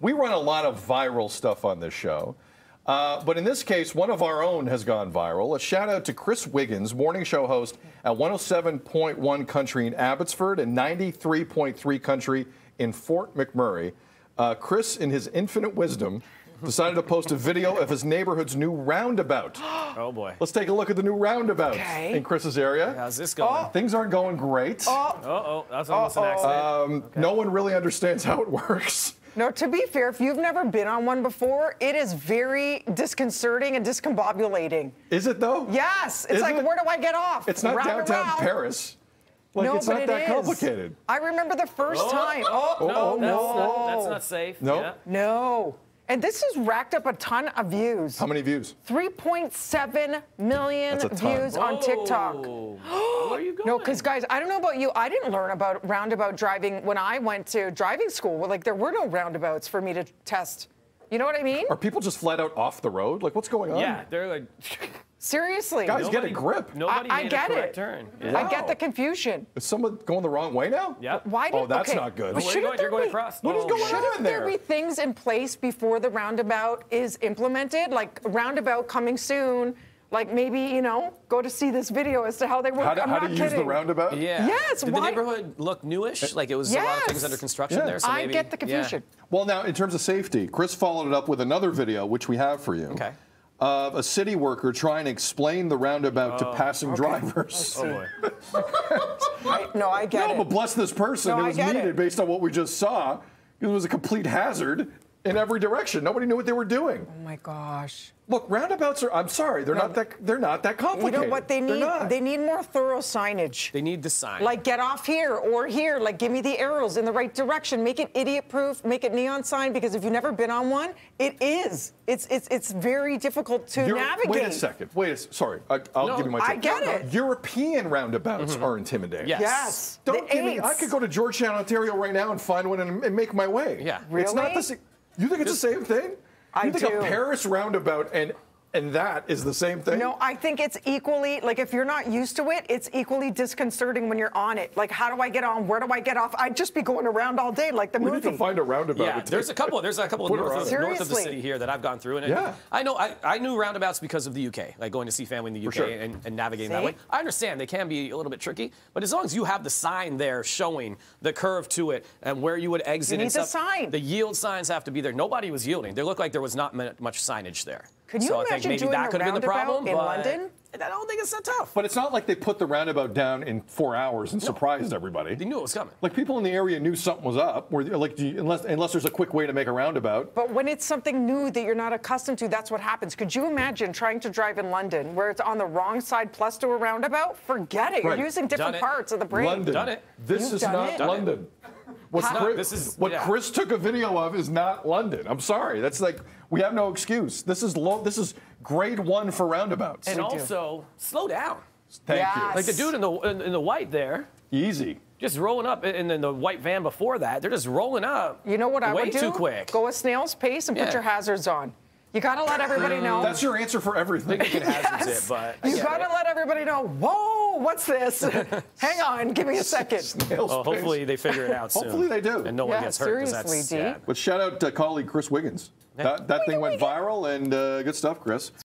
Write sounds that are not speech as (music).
We run a lot of viral stuff on this show. Uh, but in this case, one of our own has gone viral. A shout out to Chris Wiggins, morning show host at 107.1 Country in Abbotsford and 93.3 Country in Fort McMurray. Uh, Chris, in his infinite wisdom, decided to post a video of his neighborhood's new roundabout. (gasps) Oh boy. Let's take a look at the new roundabout Okay. in Chris's area. How's this going? Things aren't going great. Uh oh, that's almost an accident. Um, No one really understands how it (laughs) works. No, to be fair, if you've never been on one before, it is very disconcerting and discombobulating. Is it though? Yes, it's Is like it? where do I get off? It's not Round downtown round. Paris. Like no, it's but not it that is. complicated. I remember the first oh. time. Oh, oh no, oh, that's, no. Not, that's not safe. No. Yeah. No. And this has racked up a ton of views. How many views? 3.7 million That's a ton. views on TikTok. Whoa. (gasps) Where are you going? No, because guys, I don't know about you. I didn't learn about roundabout driving when I went to driving school. Like there were no roundabouts for me to test. You know what I mean? Are people just flat out off the road? Like what's going on? Yeah, they're like. (laughs) Seriously. Guys, get a grip. Nobody I- I made get a correct it. turn. I get the confusion. Is someone going the wrong way now? Yep. Why oh, did, Oh, that's okay. not good. Oh, where are you Shouldn't going? You're going be- across. What is Oh, going shit. on? Shouldn't there there. be things in place before the roundabout is implemented? Like roundabout coming soon. Like maybe you know, go to see this video as to how they work. How to, I'm how not to use kidding. the roundabout? Yeah. Yes, Did the neighborhood look newish? Like it was a lot of things under construction Yeah. there. So I maybe, get the yeah. confusion. Well, now in terms of safety, Chris followed it up with another video, which we have for you. Okay. Of a city worker trying to explain the roundabout to oh, passing drivers. Oh boy. I, (laughs) no, I get No, it. but bless this person. No, it I was get needed it. based on what we just saw. It was a complete hazard in every direction. Nobody knew what they were doing. oh my gosh. Look, roundabouts are. I'm sorry, they're not that. They're not that complicated. You know what they They're need? not. They need more thorough signage. They need the sign. Like get off here or here. Like give me the arrows in the right direction. Make it idiot proof. Make it neon sign. Because if you've never been on one, it is. It's it's it's very difficult to You're- navigate. Wait a second. Wait a s- Sorry, I, I'll No, give you my. I take. get it. European roundabouts mm-hmm. are intimidating. Yes. Yes. Don't the give me. I could go to Georgetown, Ontario, right now and find one and, and make my way. Yeah. Really? It's not Really? the same. You think it's the same thing? I think do. a Paris roundabout and and that is the same thing? No, I think it's equally like if you're not used to it, it's equally disconcerting when you're on it. Like, how do I get on? Where do I get off? I'd just be going around all day like the We movie. need to find a roundabout. Yeah, there's a couple. There's a couple north of, north of the city here that I've gone through, and Yeah. I know I, I knew roundabouts because of the UK, like going to see family in the UK sure. and, and navigating that way. I understand they can be a little bit tricky, but as long as you have the sign there showing the curve to it and where you would exit, You and need the sign. The yield signs have to be there. Nobody was yielding. They looked like there was not much signage there. Could you so I think imagine maybe doing that a could have been the roundabout problem. in but London? I don't think it's that tough. But it's not like they put the roundabout down in four hours and surprised everybody. They knew it was coming. Like people in the area knew something was up. Where like, do you, unless unless there's a quick way to make a roundabout. But when it's something new that you're not accustomed to, that's what happens. Could you imagine trying to drive in London where it's on the wrong side plus to a roundabout? Forget it. Right. You're using different Done it. parts of the brain. London. Done it. This You've is not it. London. What, How- Chris, This is- what yeah. Chris took a video of is not London. I'm sorry. That's like we have no excuse. This is low. This is grade one for roundabouts. And do. also, slow down. Thank Yes. Like the dude in the in, in the white there. Easy. just rolling up, and then the white van before that, they're just rolling up. You know what I would do? too quick. Go a snail's pace and Yeah. put your hazards on. You gotta let everybody know. That's your answer for everything. (laughs) It Yes. it, but you get gotta it. let everybody know. Whoa, what's this? (laughs) Hang on, give me a second. (laughs) Snail's Well, hopefully they figure it out soon. Hopefully they do. and no one gets hurt. 'cause seriously, that's, Dee. yeah. But shout out to colleague Chris Wiggins. That, that thing went viral and uh, good stuff, Chris.